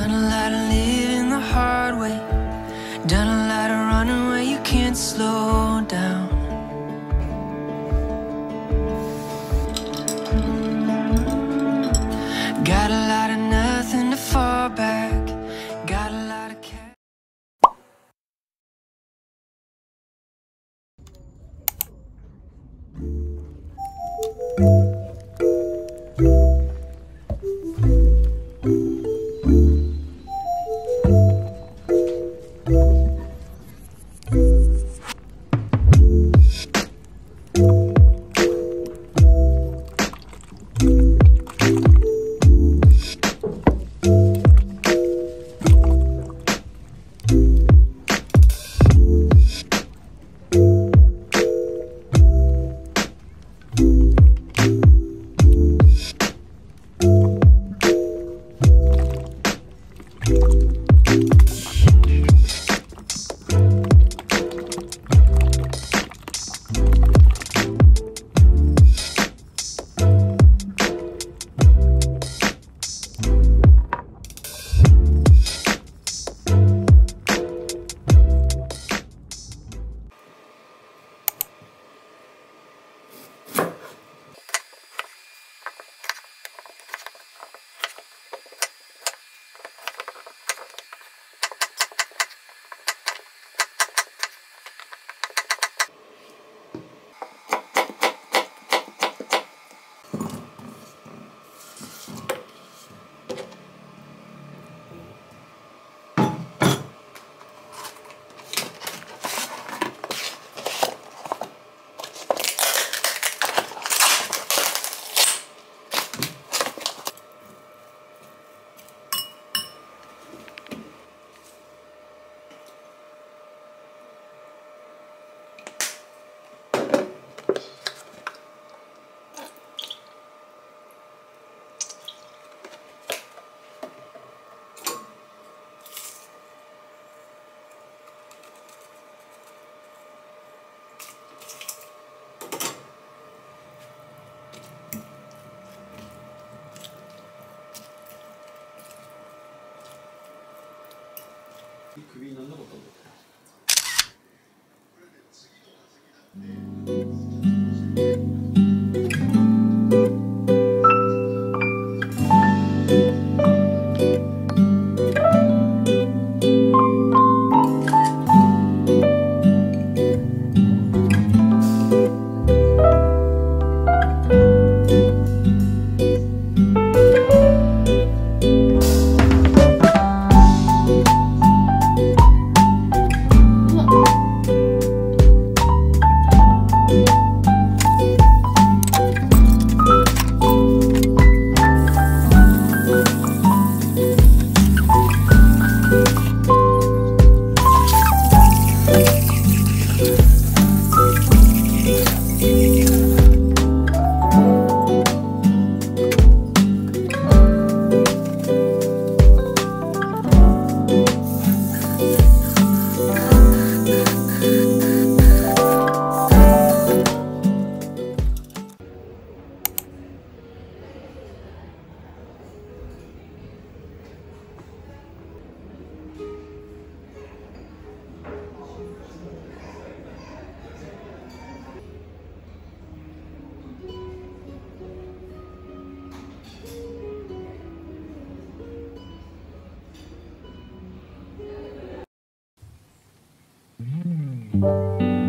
Done a lot of living the hard way. Done a lot of running where you can't slow down. Got a lot of nothing to fall back. Got a lot of cash. 首になんなかった。んだ Bye.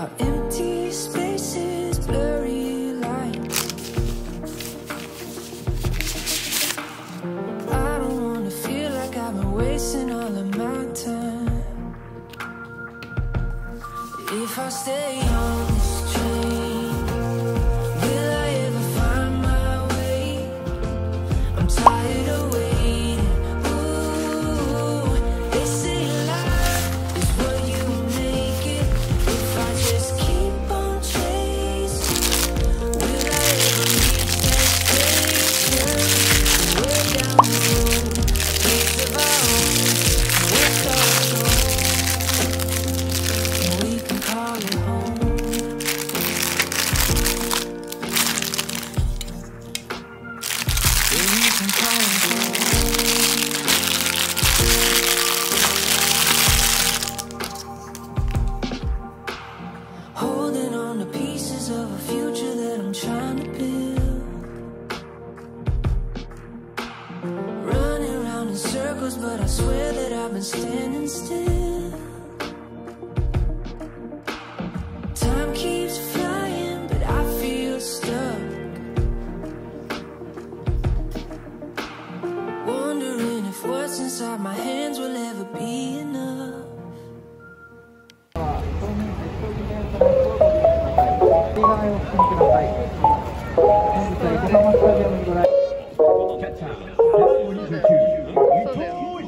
Our empty spaces, blurry lines. I don't wanna feel like I've been wasting all of my time. If I stay. Sauveur. Sauveur.